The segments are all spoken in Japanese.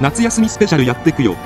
夏休みスペシャルやってくよ。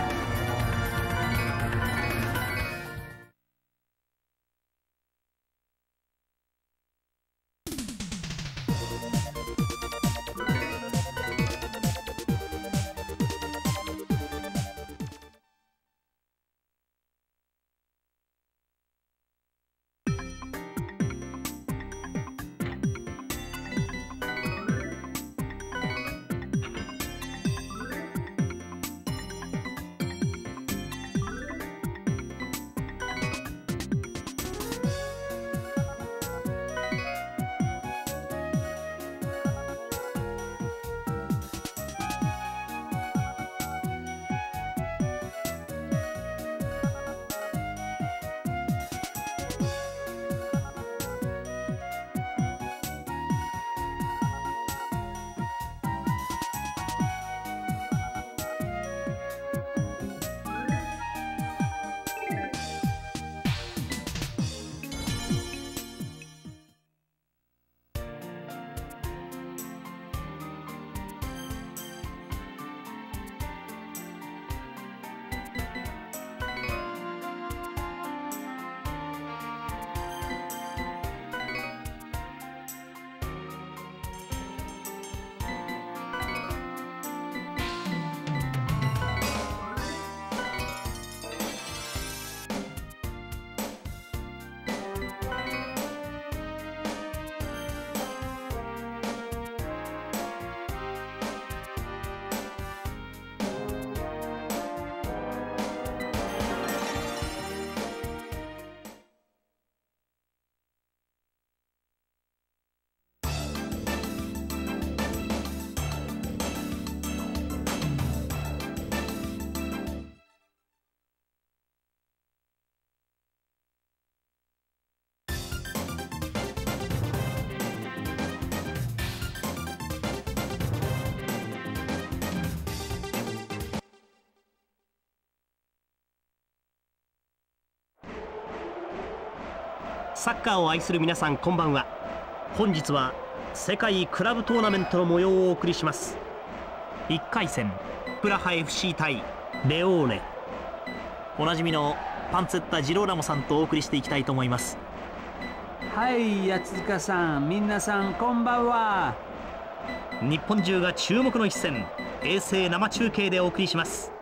サッカーを愛する皆さんこんばんは。本日は世界クラブトーナメントの模様をお送りします。1回戦プラハ FC 対レオーネ。おなじみのパンツェッタ・ジローラモさんとお送りしていきたいと思います。はい八塚さん皆さんこんばんは。日本中が注目の一戦衛星生中継でお送りします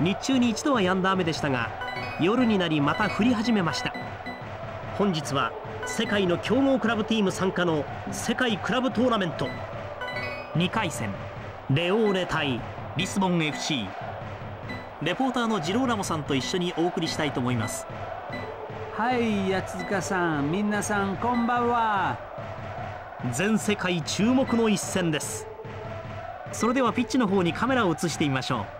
日中に一度は止んだ雨でしたが夜になりまた降り始めました。本日は世界の強豪クラブチーム参加の世界クラブトーナメント。2回戦。レオーネ対リスボン FC レポーターのジローラモさんと一緒にお送りしたいと思います。はい八塚さん。皆さんこんばんは。全世界注目の一戦です。それではピッチの方にカメラを移してみましょう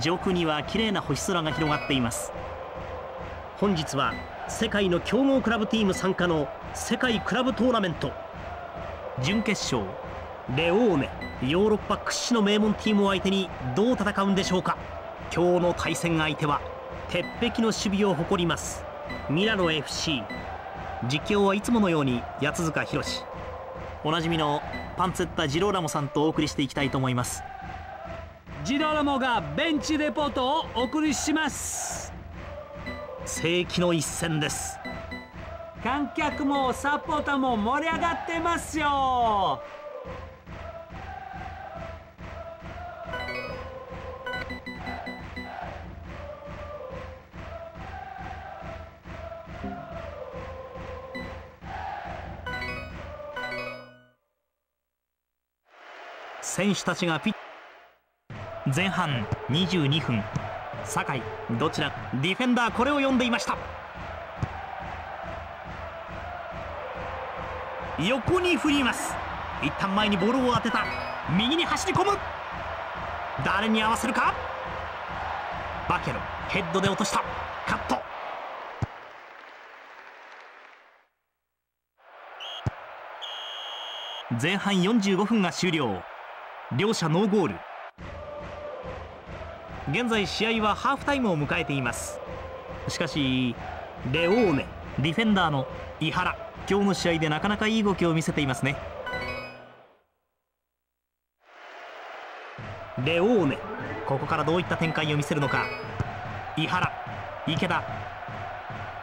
上空には綺麗な星空が広がっています。本日は世界の強豪クラブチーム参加の世界クラブトーナメント。準決勝レオーネヨーロッパ屈指の名門チームを相手にどう戦うんでしょうか。今日の対戦相手は鉄壁の守備を誇ります。ミラノ FC 実況はいつものように八塚宏おなじみのパンツェッタ・ジローラモさんとお送りしていきたいと思います。ジロラモがベンチレポートをお送りします。世紀の一戦です。観客もサポーターも盛り上がってますよ。選手たちがピッ前半22分。酒井どちらディフェンダーこれを読んでいました。横に振ります。一旦前にボールを当てた。右に走り込む。誰に合わせるか。バケロヘッドで落とした。カット。前半45分が終了。両者ノーゴール。現在試合はハーフタイムを迎えています。しかしレオーネディフェンダーの井原今日の試合でなかなかいい動きを見せていますね。レオーネここからどういった展開を見せるのか。井原池田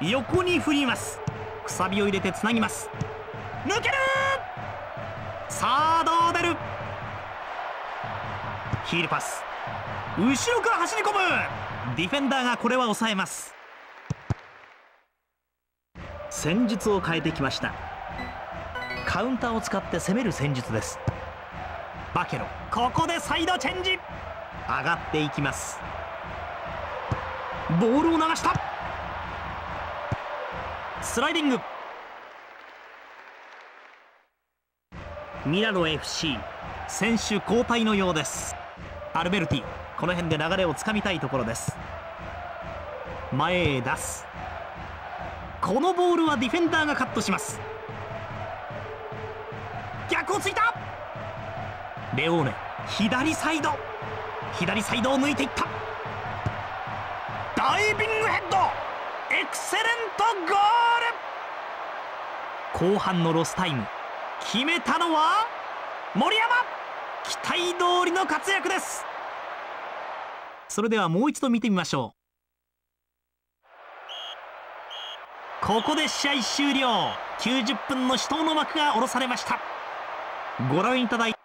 横に振ります。くさびを入れてつなぎます。抜ける！さあどう出る？ヒールパス。後ろから走り込む。ディフェンダーがこれは抑えます。戦術を変えてきました。カウンターを使って攻める戦術です。バケロここでサイドチェンジ。上がっていきます。ボールを流した。スライディング。ミラノ FC 選手交代のようです。アルベルティ。この辺で流れをつかみたいところです。前へ出す。このボールはディフェンダーがカットします。逆をついた。レオーネ左サイド。左サイドを抜いていった。ダイビングヘッド。エクセレントゴール。後半のロスタイム。決めたのは森山。期待通りの活躍です。それではもう一度見てみましょう。ここで試合終了。90分の死闘の幕が下ろされました。ご覧いただいて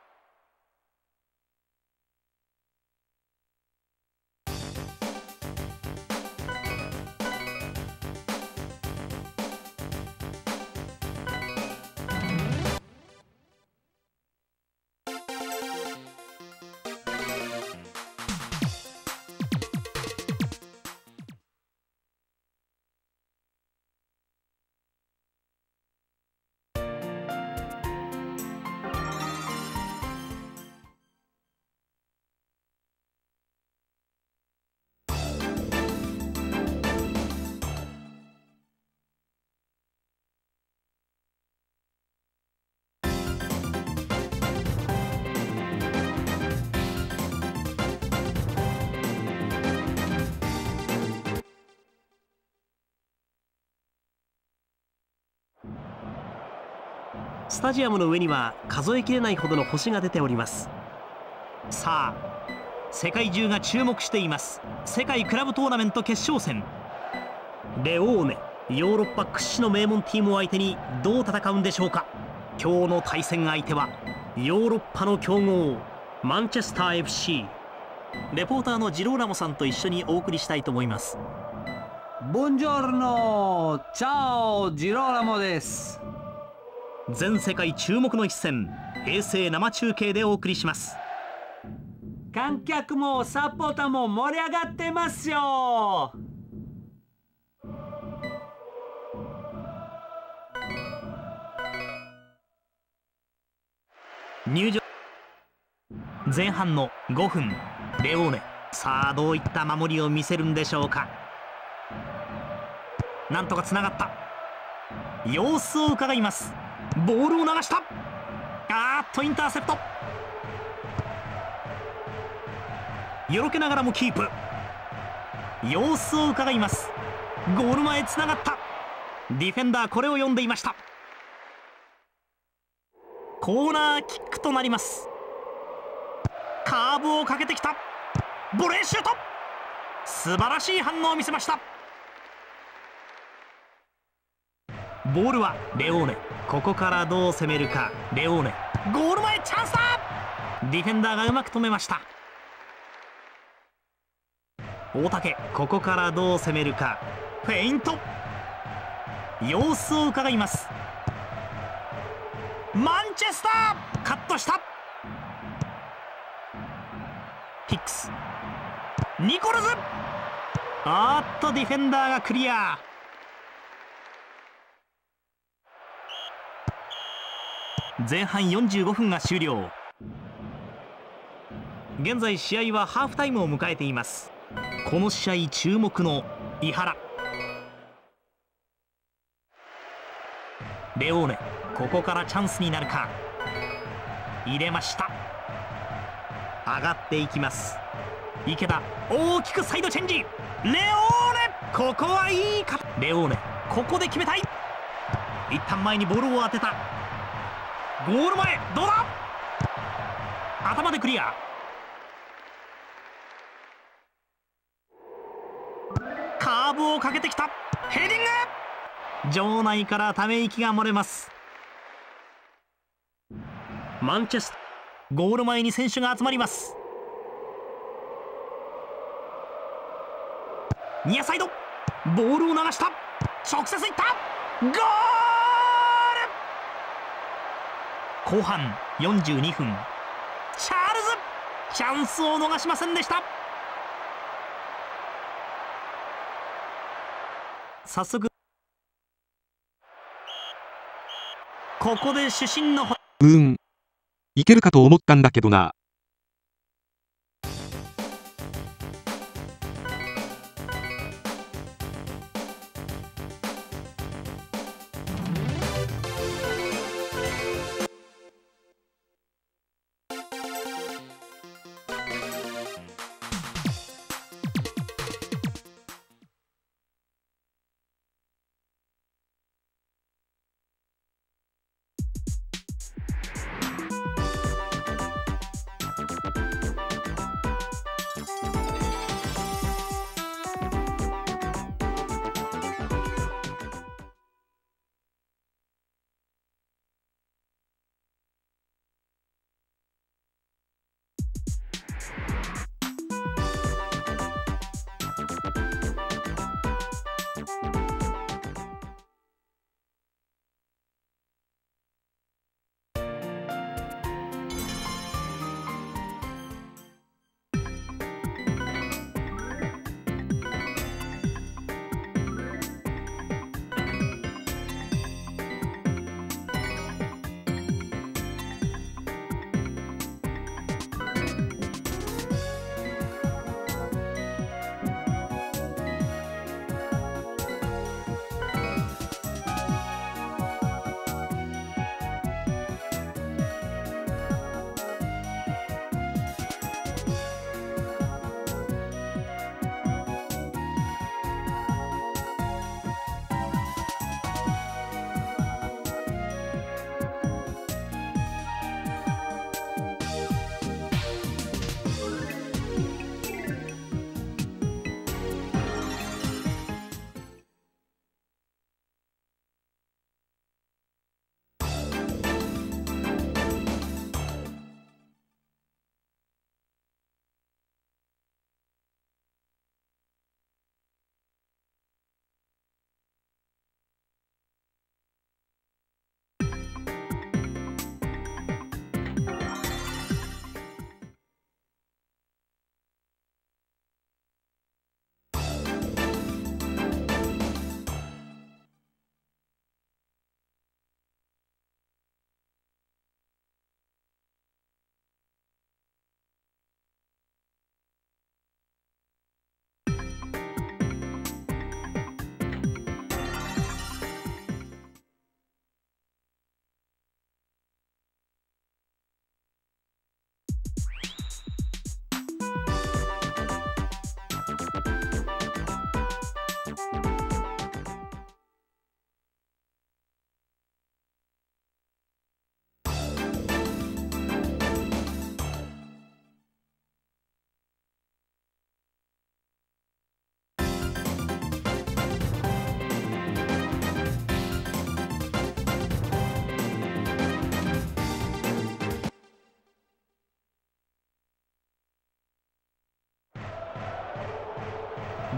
スタジアムの上には数えきれないほどの星が出ております。さあ世界中が注目しています。世界クラブトーナメント決勝戦。レオーネヨーロッパ屈指の名門チームを相手にどう戦うんでしょうか。今日の対戦相手はヨーロッパの強豪マンチェスター FC レポーターのジローラモさんと一緒にお送りしたいと思います。ボンジョルノチャオジローラモです。全世界注目の一戦平成生中継でお送りします。観客もサポーターも盛り上がってますよ。入場。前半の5分レオーネ。さあどういった守りを見せるんでしょうか。なんとかつながった。様子を伺いますボールを流した。あーっとインターセプト。よろけながらもキープ。様子を伺います。ゴール前つながった。ディフェンダーこれを読んでいました。コーナーキックとなります。カーブをかけてきた。ボレーシュート。素晴らしい反応を見せました。ボールはレオーネ。ここからどう攻めるか。レオーネ。ゴール前チャンスだ！ディフェンダーがうまく止めました。大竹ここからどう攻めるか。フェイント。様子を伺います。マンチェスター！カットした！ヒックス。ニコルズ！あーっとディフェンダーがクリア。前半45分が終了。現在試合はハーフタイムを迎えています。この試合注目の井原。レオーネここからチャンスになるか。入れました。上がっていきます。池田大きくサイドチェンジ。レオーネここはいいかレオーネここで決めたい。一旦前にボールを当てた。ゴール前どうだ？頭でクリア。カーブをかけてきた。ヘディング。場内からため息が漏れます。マンチェスタゴール前に選手が集まります。ニアサイド。ボールを流した。直接いった。ゴール後半42分。チャールズチャンスを逃しませんでした。早速ここで主審のうん。いけるかと思ったんだけどな。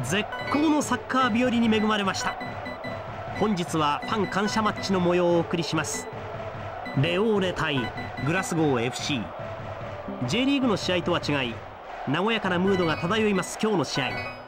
絶好のサッカー日和に恵まれました。本日はファン感謝マッチの模様をお送りします。レオーレ対グラスゴー FC J リーグの試合とは違い和やかなムードが漂います今日の試合。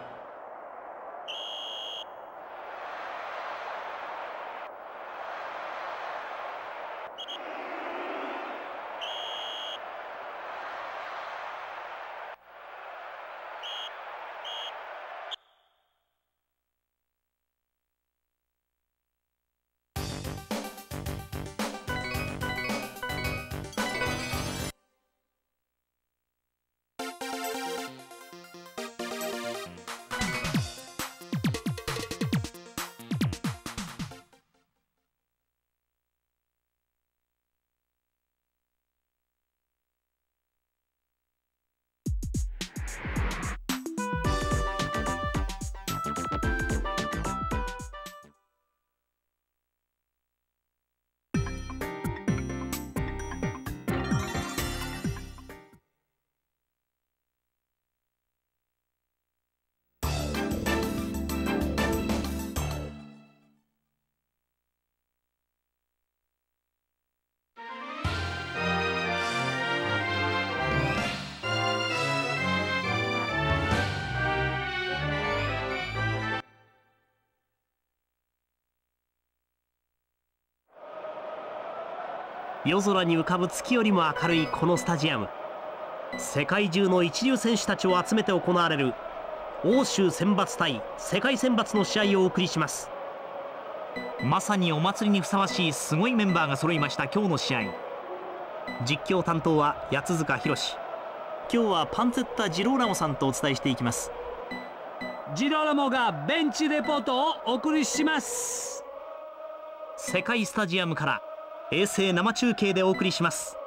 夜空に浮かぶ月よりも明るいこのスタジアム。世界中の一流選手たちを集めて行われる欧州選抜対世界選抜の試合をお送りします。まさにお祭りにふさわしいすごいメンバーが揃いました今日の試合。実況担当は八塚博今日はパンツェッタ・ジローラモさんとお伝えしていきます。ジローラモがベンチレポートをお送りします。世界スタジアムから衛星生中継でお送りします。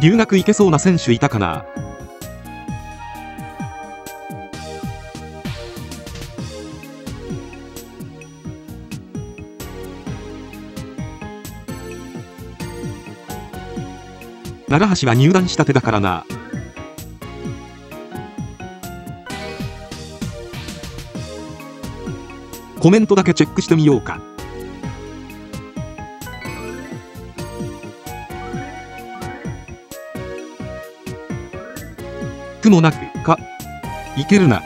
留学行けそうな選手いたかな？奈良橋は入団したてだからな。コメントだけチェックしてみようか。苦もなくかいけるな。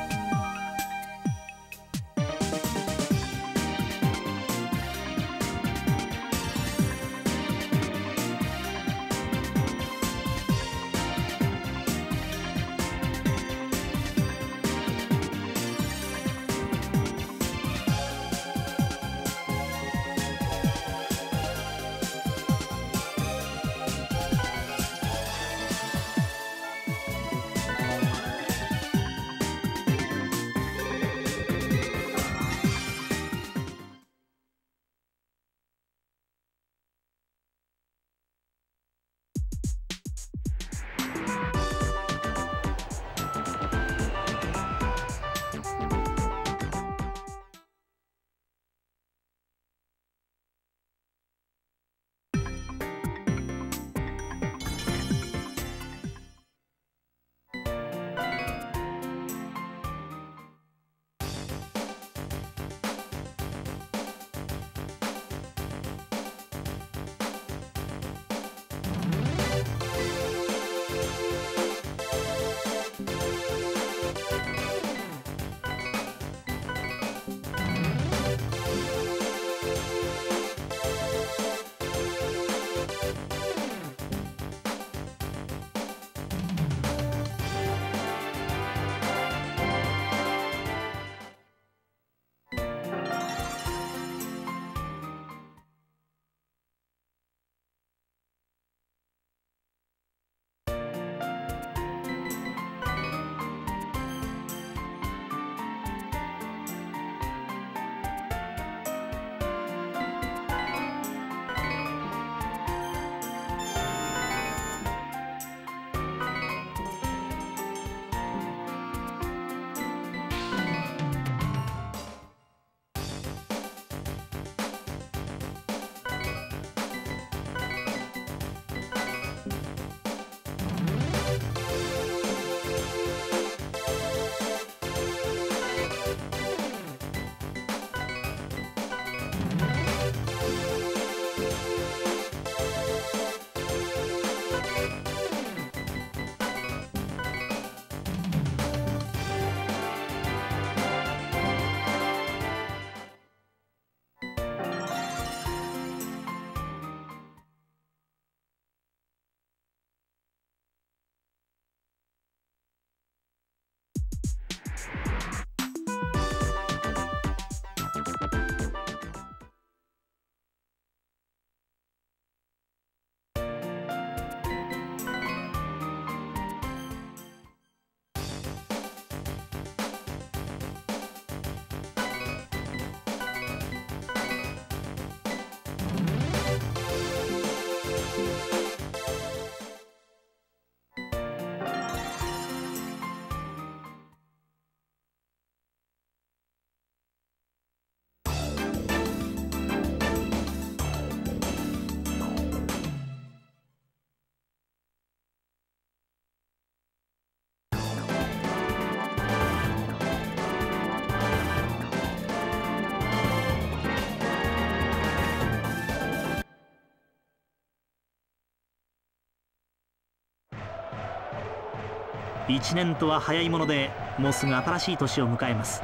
1年とは早いものでもうすぐ新しい年を迎えます。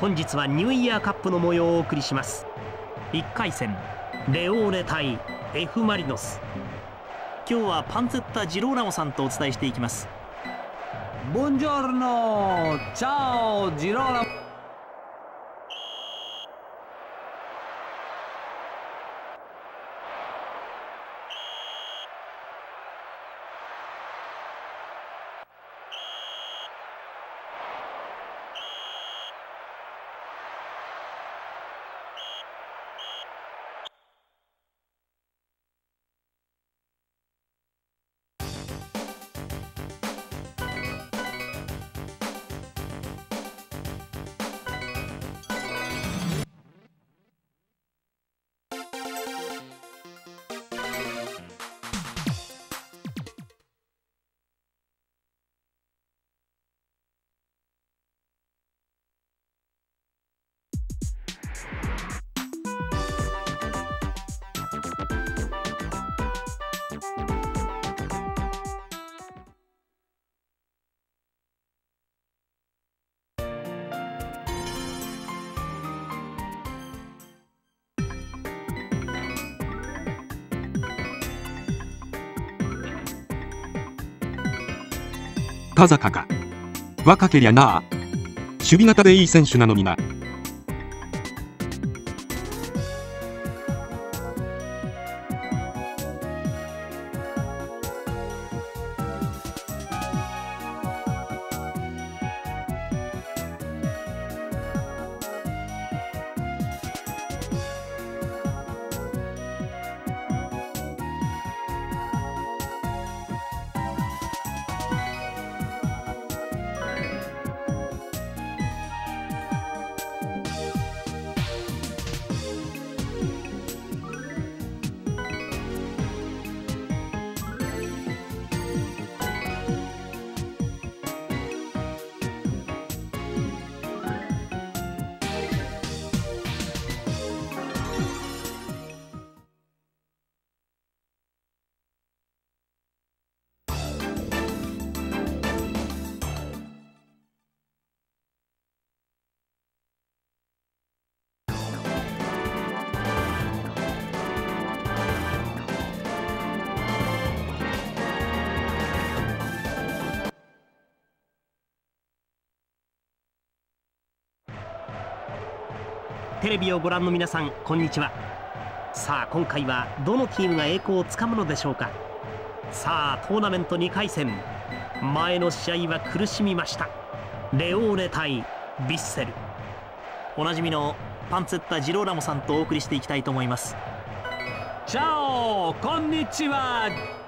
本日はニューイヤーカップの模様をお送りします。1回戦レオーネ対 F・ マリノス。今日はパンツェッタ・ジローラモさんとお伝えしていきます。ボンジョルノチャオジローラモ坂か。若けりゃなあ。守備型でいい選手なのにな。テレビをご覧の皆さんこんにちは。さあ今回はどのチームが栄光をつかむのでしょうか。さあトーナメント2回戦。前の試合は苦しみました。レオーネ対ヴィッセル。おなじみのパンツェッタ・ジローラモさんとお送りしていきたいと思います。チャオこんにちは。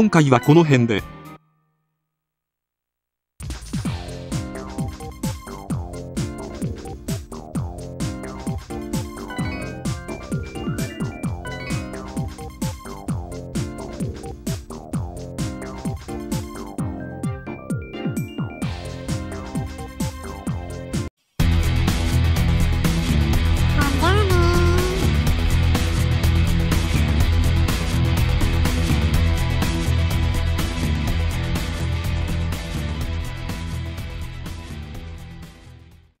今回はこの辺で。